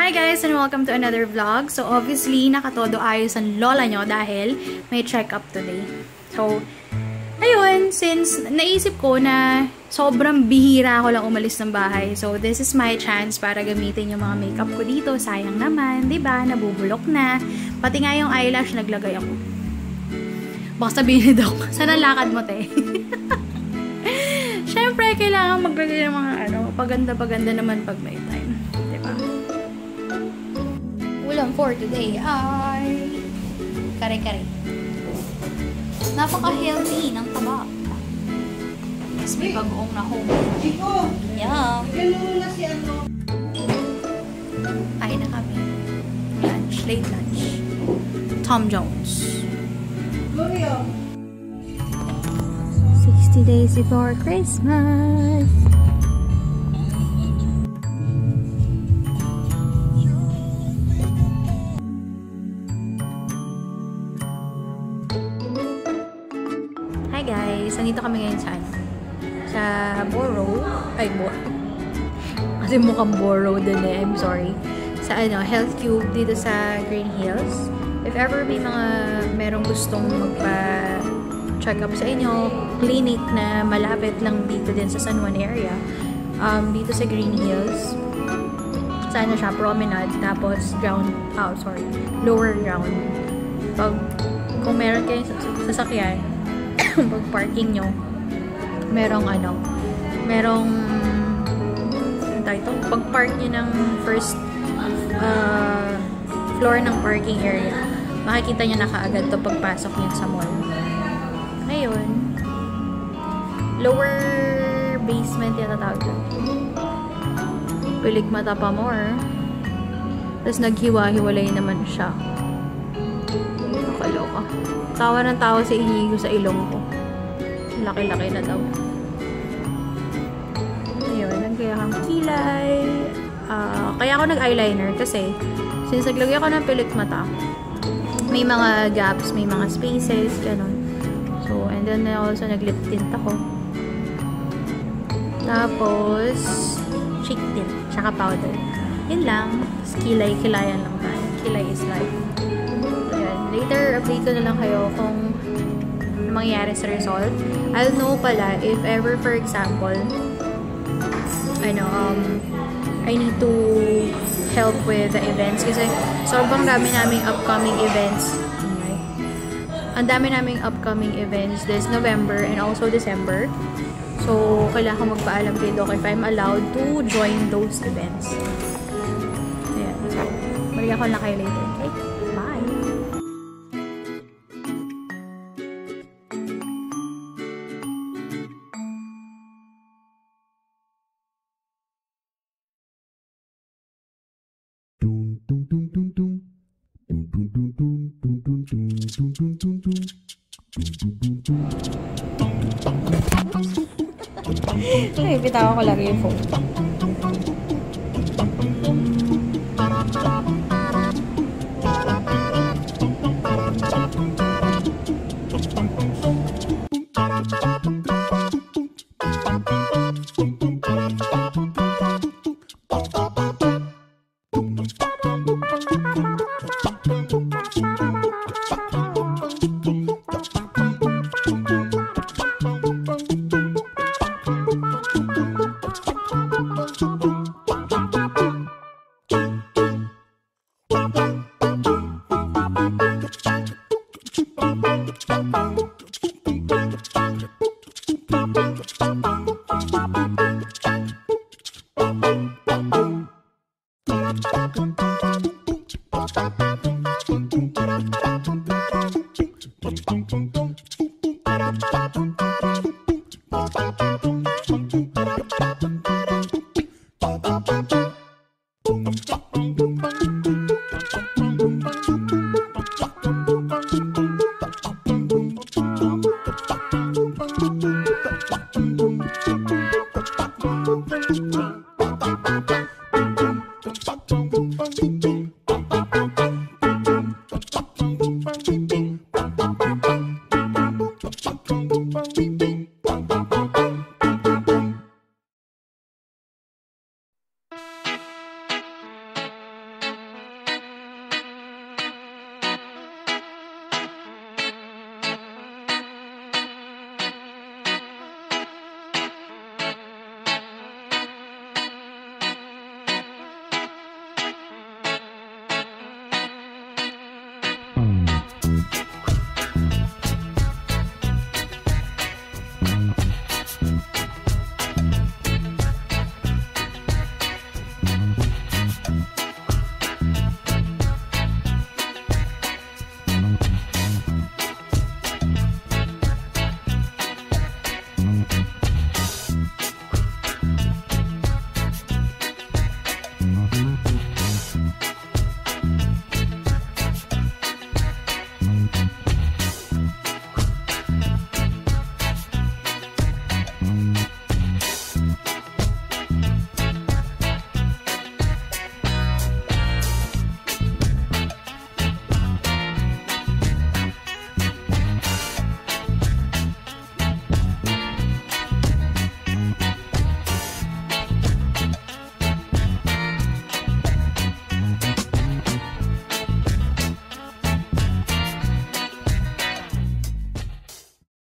Hi guys and welcome to another vlog. So obviously, nakatodo ayos ang lola nyo dahil may check-up today. So, ayun, since naisip ko na sobrang bihira ako lang umalis ng bahay. So, this is my chance para gamitin yung mga makeup ko dito. Sayang naman, ba? Nabubulok na. Pati nga yung eyelash naglagay ako. Baka sabihin ni Doc, saan ang lakad mo, te? Siyempre, kailangan maglagay ng mga ano, paganda-paganda naman pag may time. Ulam for today ay kare-kare. Napaka-healthy ng taba. Tapos may bagoong na home. Chico, Yum! mo muna si ano. Kain na kami. Lunch. Late lunch. Tom Jones. Gloria. 60 days before Christmas. Hi guys! Nandito kami ngayon sa ano? Sa Borough. Ay, Borough. Kasi mukhang Borough din eh. I'm sorry. Sa ano, Health Cube dito sa Green Hills. If ever may mga merong gustong magpa check up sa inyo, clinic na malapit lang dito din sa San Juan area. Um, dito sa Green Hills. Sa ano siya, promenade, tapos ground, oh sorry, lower ground. Pag, kung meron kayong sas- sasakyan, pag parking nyo, merong ano, merong, ito? Pag park nyo ng first uh, floor ng parking area, makikita nyo na kaagad to pagpasok nyo sa mall. Ngayon, lower basement yata tawag doon. Pilik mata pa more. Tapos naghiwa-hiwalay naman siya. Nakaloka. Tawa ng tawa si Inigo sa ilong ko. Laki-laki na daw. Ayun, nagbigay akong kilay. Ah, kaya ako nag-eyeliner kasi since naglagay ako ng pilik mata, may mga gaps, may mga spaces, ganun. So, and then I also nag-lip tint ako. Tapos, cheek tint, tsaka powder. Yun lang. Kilay-kilayan lang tayo. Kilay is life. Later, update ko na lang kayo kung mangyayari sa result. I'll know pala if ever, for example, ano, um, I need to help with the events kasi sobrang dami naming upcoming events. Okay. Ang dami naming upcoming events this November and also December. So, kailangan ko magpaalam kay Doc if I'm allowed to join those events. Ayan. So, balik ako lang kayo later. Okay? Okay, bitawa ko lagi yung phone.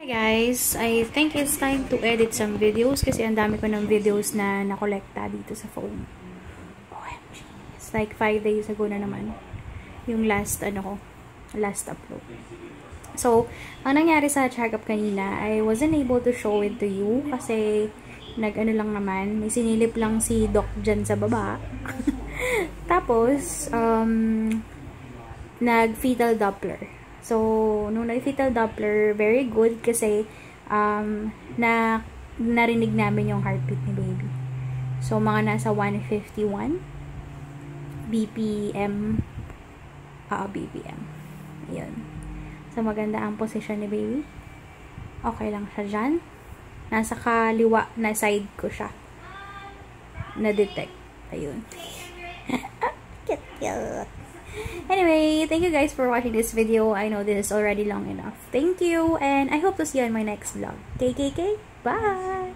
Guys, I think it's time to edit some videos kasi ang dami ko ng videos na nakolekta dito sa phone. OMG. It's like 5 days ago na naman. Yung last, ano ko, last upload. So, ang nangyari sa check-up kanina, I wasn't able to show it to you kasi nag-ano lang naman, may sinilip lang si Doc dyan sa baba. Tapos, um, nag-fetal Doppler. So, nung nag-fetal Doppler, very good kasi um, na narinig namin yung heartbeat ni baby. So, mga nasa 151 BPM ah, BPM. Ayun. So, maganda ang position ni baby. Okay lang siya dyan. Nasa kaliwa na side ko siya. Na-detect. Ayun. cute, cute. Anyway, thank you guys for watching this video. I know this is already long enough. Thank you, and I hope to see you in my next vlog. KKK, bye!